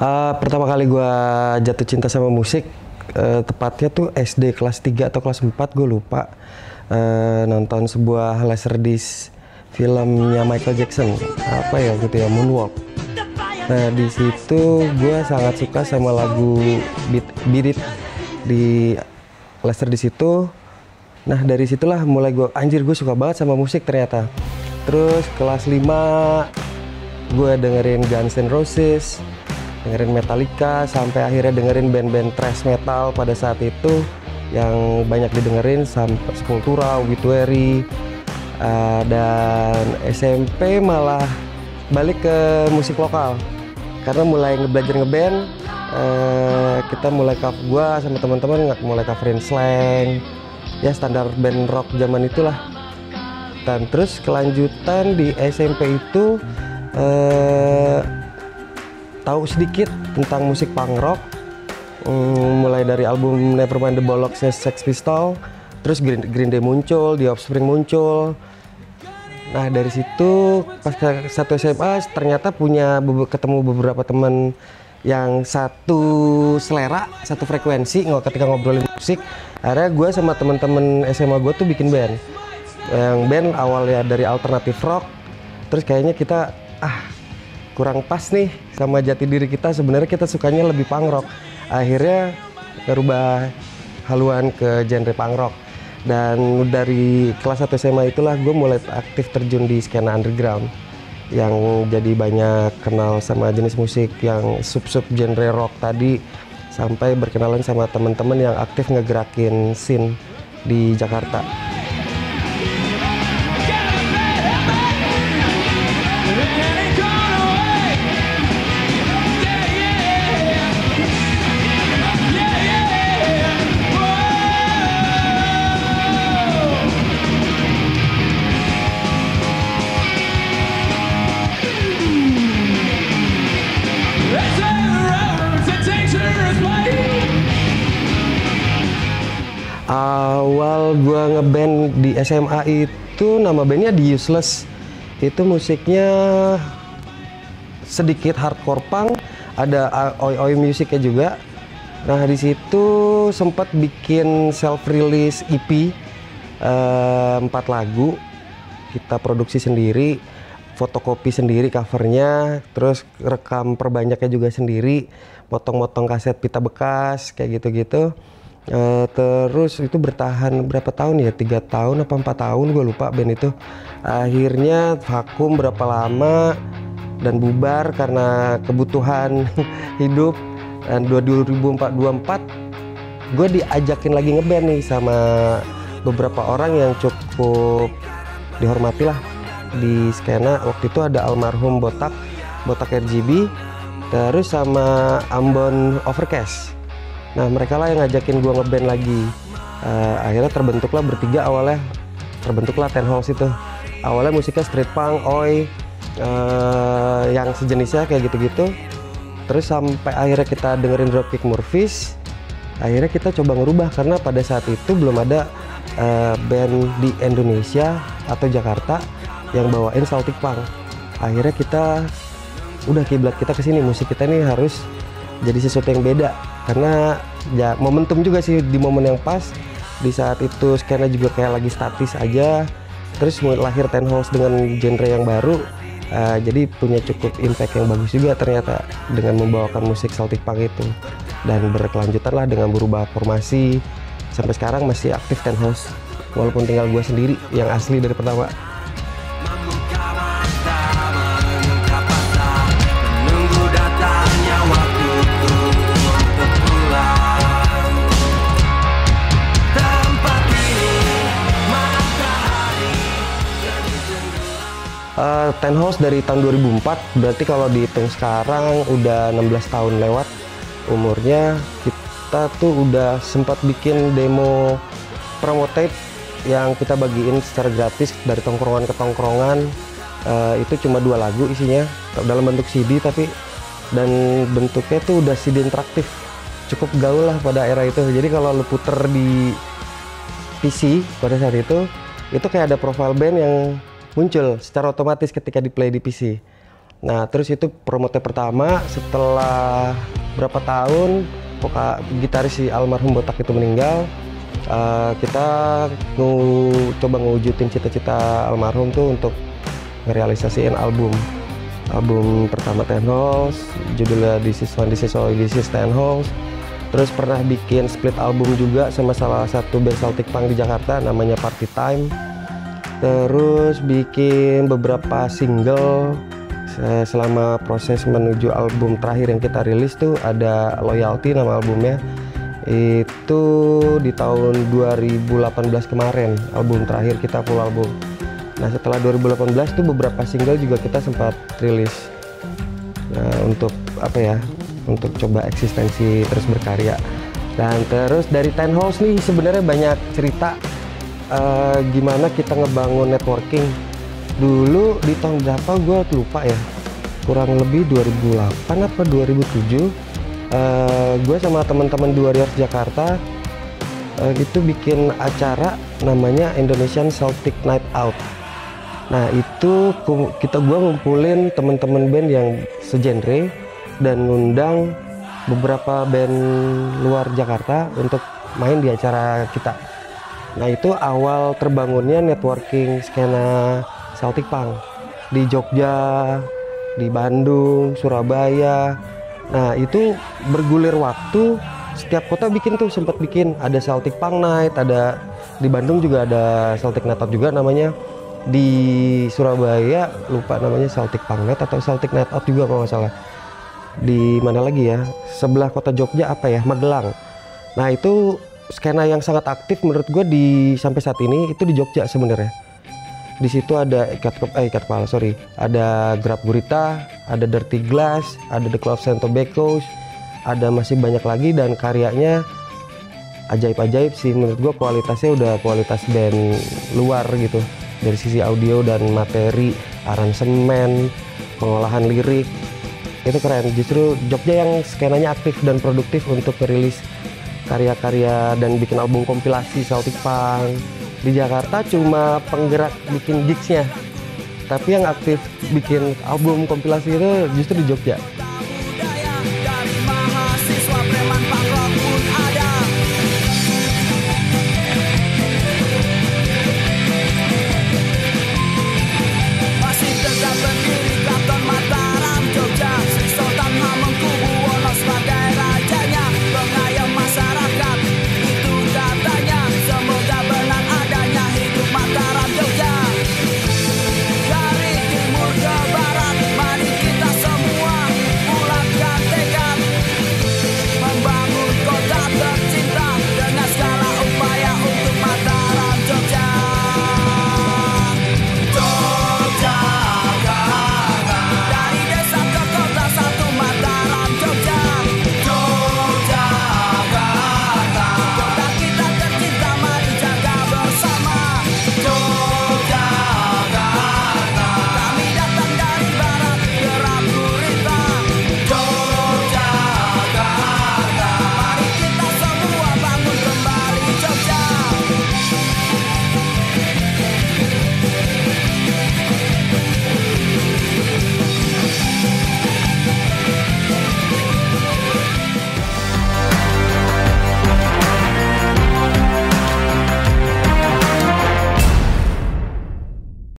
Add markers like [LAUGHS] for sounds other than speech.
Uh, pertama kali gue jatuh cinta sama musik, uh, tepatnya tuh SD kelas 3 atau kelas 4 gue lupa. Uh, nonton sebuah laserdisc filmnya Michael Jackson, apa ya gitu ya, Moonwalk. Nah di situ gue sangat suka sama lagu Beat, Beat It di laserdisc itu. Nah dari situlah mulai gue, anjir gue suka banget sama musik ternyata. Terus kelas 5 gue dengerin Guns N' Roses, dengerin Metallica sampai akhirnya dengerin band-band thrash metal pada saat itu yang banyak didengerin sampai Sepultura, Obituary uh, dan SMP malah balik ke musik lokal. Karena mulai belajar ngeband uh, kita mulai cover gua sama teman-teman mulai coverin slang. Ya standar band rock zaman itulah. Dan terus kelanjutan di SMP itu uh, tahu sedikit tentang musik punk rock. Um, mulai dari album Nevermind the Bollocks Sex Pistol terus Green, Green Day muncul, The Offspring muncul. Nah dari situ pas ke satu SMA ternyata punya ketemu beberapa teman yang satu selera, satu frekuensi nggak ketika ngobrolin musik. Akhirnya gue sama teman-teman SMA gue tuh bikin band. Yang band awalnya dari alternatif rock terus kayaknya kita ah kurang pas nih sama jati diri kita. Sebenarnya kita sukanya lebih punk rock. Akhirnya ngerubah haluan ke genre punk rock. Dan dari kelas 1 SMA itulah gue mulai aktif terjun di skena underground yang jadi banyak kenal sama jenis musik yang sub-sub genre rock tadi sampai berkenalan sama teman-teman yang aktif ngegerakin scene di Jakarta. Ngeband di SMA itu nama bandnya The Useless. Itu musiknya sedikit hardcore punk ada oi oi musiknya juga. Nah di situ sempat bikin self release EP eh, empat lagu. Kita produksi sendiri fotokopi sendiri covernya terus rekam perbanyaknya juga sendiri. Potong-potong kaset pita bekas kayak gitu-gitu Uh, terus itu bertahan berapa tahun ya? Tiga tahun apa empat tahun? Gue lupa band itu. Akhirnya vakum berapa lama dan bubar karena kebutuhan [LAUGHS] hidup. Dan 2024 gue diajakin lagi ngeband nih sama beberapa orang yang cukup dihormati lah di skena. Waktu itu ada almarhum botak botak RGB terus sama Ambon Overcast Nah mereka lah yang ngajakin gue ngeband lagi. Uh, akhirnya terbentuklah bertiga awalnya terbentuklah Ten Halls itu. Awalnya musiknya street punk, oi, uh, yang sejenisnya kayak gitu-gitu. Terus sampai akhirnya kita dengerin Dropkick Murphys. Akhirnya kita coba ngerubah karena pada saat itu belum ada uh, band di Indonesia atau Jakarta yang bawain Celtic Punk. Akhirnya kita udah kiblat kita ke sini musik kita ini harus jadi sesuatu yang beda. Karena ya momentum juga sih di momen yang pas. Di saat itu skena juga kayak lagi statis aja. Terus lahir Ten Halls dengan genre yang baru uh, jadi punya cukup impact yang bagus juga ternyata dengan membawakan musik Celtic Punk itu. Dan berkelanjutan lah dengan berubah formasi. Sampai sekarang masih aktif Ten Halls walaupun tinggal gue sendiri yang asli dari pertama Uh, Ten House dari tahun 2004, berarti kalau dihitung sekarang udah 16 tahun lewat umurnya. Kita tuh udah sempat bikin demo promo tape yang kita bagiin secara gratis dari tongkrongan ke tongkrongan. Uh, itu cuma dua lagu isinya dalam bentuk CD tapi dan bentuknya tuh udah CD interaktif cukup gaul lah pada era itu jadi kalau lu puter di PC pada saat itu itu kayak ada profile band yang muncul secara otomatis ketika di play di PC. Nah, terus itu promote pertama setelah berapa tahun voka, gitaris si almarhum Botak itu meninggal, uh, kita ngu, coba ngewujudin cita-cita almarhum tuh untuk ngerealisasiin album. Album pertama Ten Halls, judulnya This is One, This is All, This is Ten Halls. Terus pernah bikin split album juga sama salah satu band Celtic Punk di Jakarta namanya Party Time. Terus bikin beberapa single selama proses menuju album terakhir yang kita rilis tuh ada Loyalty nama albumnya. Itu di tahun 2018 kemarin album terakhir kita full album. Nah setelah 2018 tuh beberapa single juga kita sempat rilis. Nah, untuk apa ya untuk coba eksistensi terus berkarya. Dan terus dari Ten Halls nih sebenarnya banyak cerita uh, gimana kita ngebangun networking? Dulu di tahun berapa gue lupa ya. Kurang lebih 2008 apa 2007 uh, gue sama teman-teman dua Warriors Jakarta uh, itu bikin acara namanya Indonesian Celtic Night Out. Nah itu kita gue ngumpulin teman-teman band yang segenre dan ngundang beberapa band luar Jakarta untuk main di acara kita nah itu awal terbangunnya networking skena Celtic Punk di Jogja, di Bandung, Surabaya. Nah itu bergulir waktu setiap kota bikin tuh sempat bikin ada Celtic Punk Night, ada di Bandung juga ada Celtic Night juga namanya. Di Surabaya lupa namanya Celtic Punk Night atau Celtic Night Out juga kalau nggak salah. Di mana lagi ya? Sebelah kota Jogja apa ya? Magelang. Nah itu skena yang sangat aktif menurut gue di sampai saat ini itu di Jogja sebenarnya. Di situ ada ikat eh ikat kepala sorry. Ada Grab Gurita ada Dirty Glass ada The Cloves and Tobacco ada masih banyak lagi dan karyanya ajaib-ajaib sih. Menurut gua kualitasnya udah kualitas band luar gitu. Dari sisi audio dan materi aransemen pengolahan lirik. Itu keren. Justru Jogja yang skenanya aktif dan produktif untuk merilis karya-karya dan bikin album kompilasi Celtic Punk di Jakarta cuma penggerak bikin gigsnya. Tapi yang aktif bikin album kompilasi itu justru di Jogja